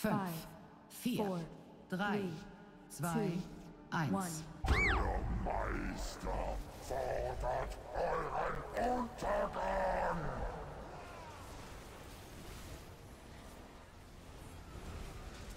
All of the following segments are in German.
Fünf, vier, four, drei, three, zwei, two, eins. one. Der Meister fordert euren Untergang!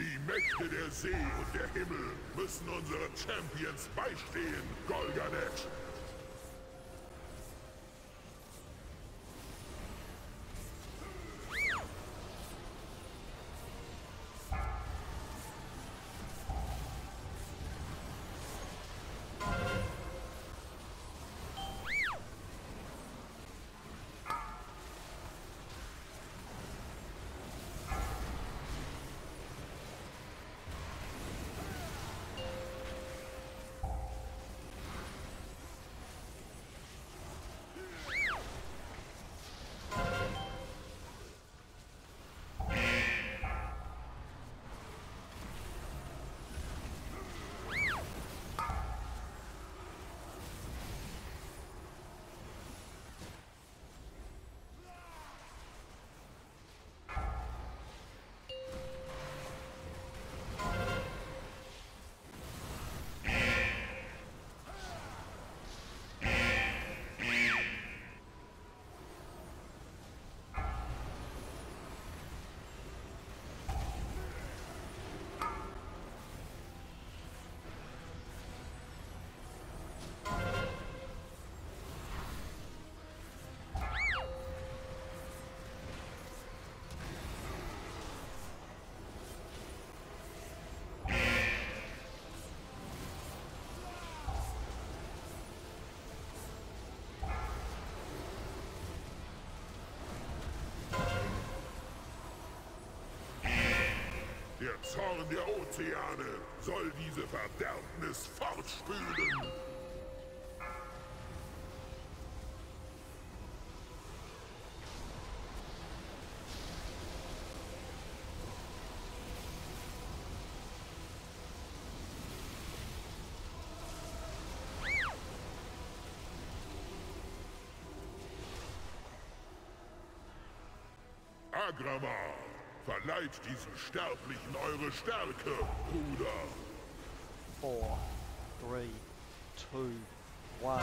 Die Mächte der See und der Himmel müssen unseren Champions beistehen, Golganet! Zorn der Ozeane soll diese Verderbnis fortspülen! Agramar, verleiht diesen Sterblichen eure Stärke, Bruder! Four, three, two, one.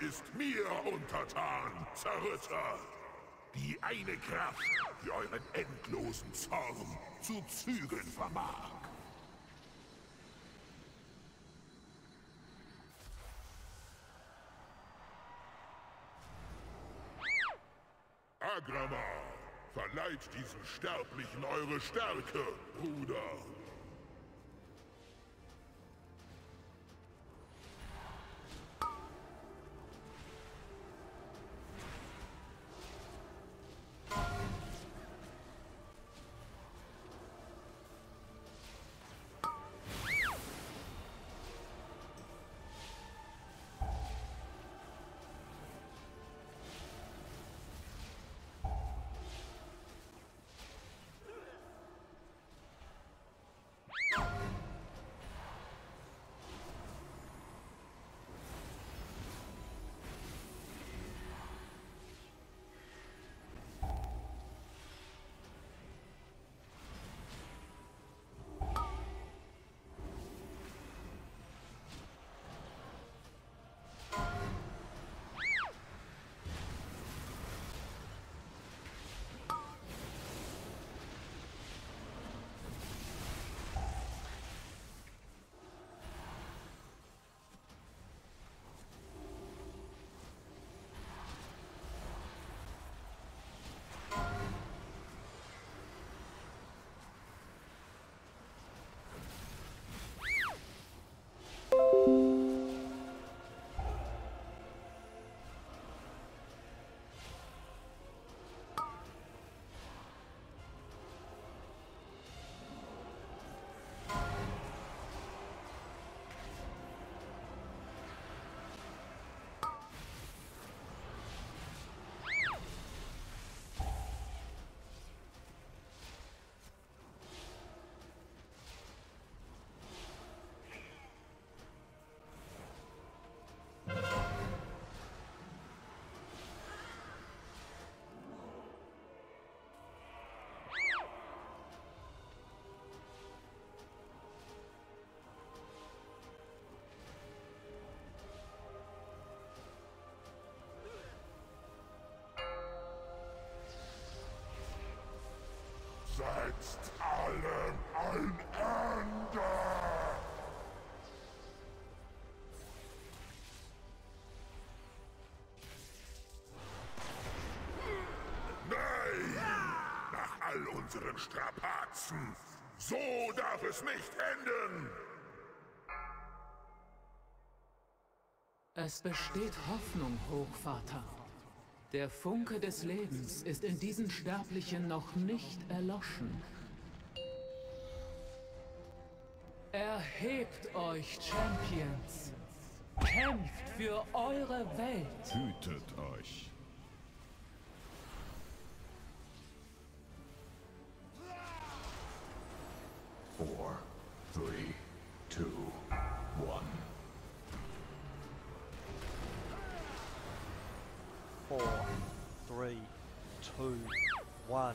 Ist mir untertan, Zerrütter! Die eine Kraft, die euren endlosen Zorn zu zügeln vermag. Agramar, verleiht diesen Sterblichen eure Stärke, Bruder! Setzt allem ein Ende! Nein! Nach all unseren Strapazen! So darf es nicht enden! Es besteht Hoffnung, Hochvater. Der Funke des Lebens ist in diesen Sterblichen noch nicht erloschen. Erhebt euch, Champions! Kämpft für eure Welt! Hütet euch! Four, three, two, two, one.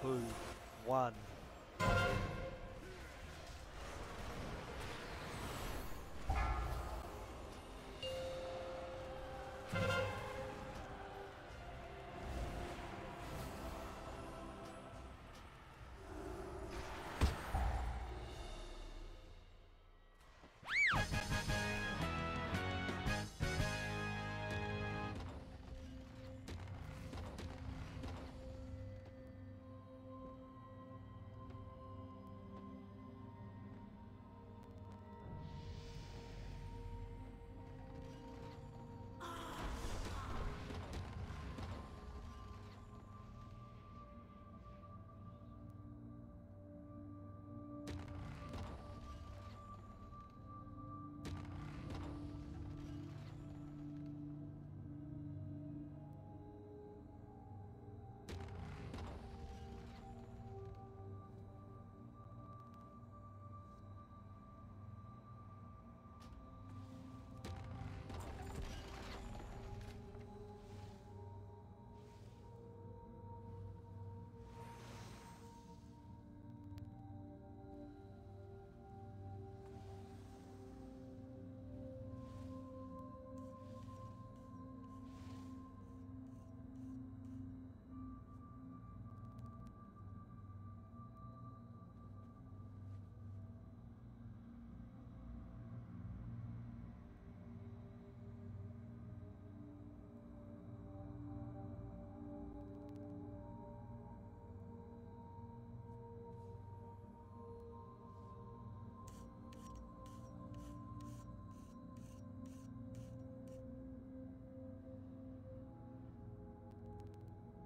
Two, one.